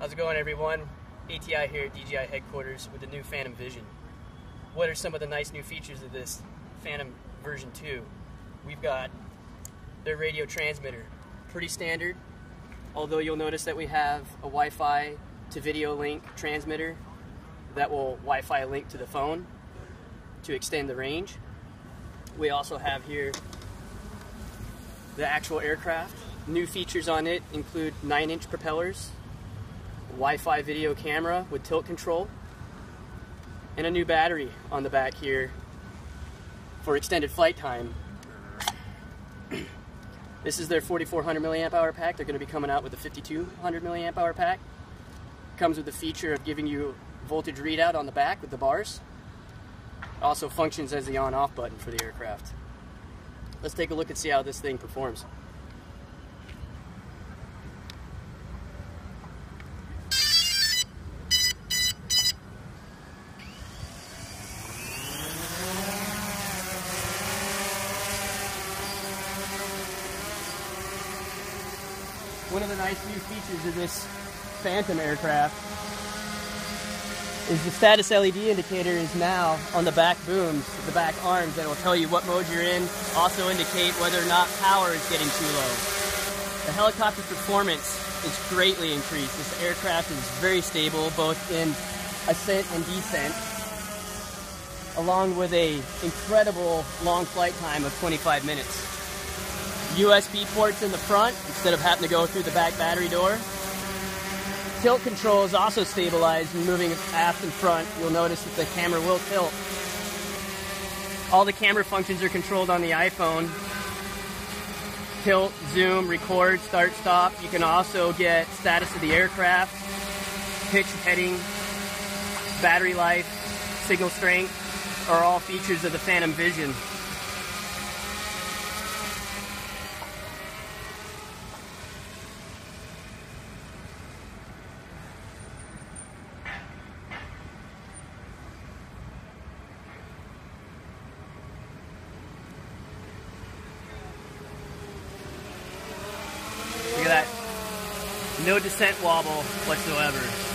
How's it going, everyone? ATI here at DJI headquarters with the new Phantom Vision. What are some of the nice new features of this Phantom version 2? We've got their radio transmitter, pretty standard, although you'll notice that we have a Wi Fi to video link transmitter that will Wi Fi link to the phone to extend the range. We also have here the actual aircraft. New features on it include 9 inch propellers, Wi-Fi video camera with tilt control, and a new battery on the back here for extended flight time. this is their 4400 milliamp hour pack. They're going to be coming out with a 5200 milliamp hour pack. Comes with the feature of giving you voltage readout on the back with the bars. Also functions as the on-off button for the aircraft. Let's take a look and see how this thing performs. One of the nice new features of this Phantom aircraft is the status LED indicator is now on the back booms, the back arms, that will tell you what mode you're in, also indicate whether or not power is getting too low. The helicopter performance is greatly increased. This aircraft is very stable, both in ascent and descent, along with a incredible long flight time of 25 minutes. USB ports in the front instead of having to go through the back battery door. Tilt control is also stabilized and moving aft and front. You'll notice that the camera will tilt. All the camera functions are controlled on the iPhone. Tilt, zoom, record, start, stop. You can also get status of the aircraft, pitch, heading, battery life, signal strength are all features of the Phantom Vision. Look at that. No descent wobble whatsoever.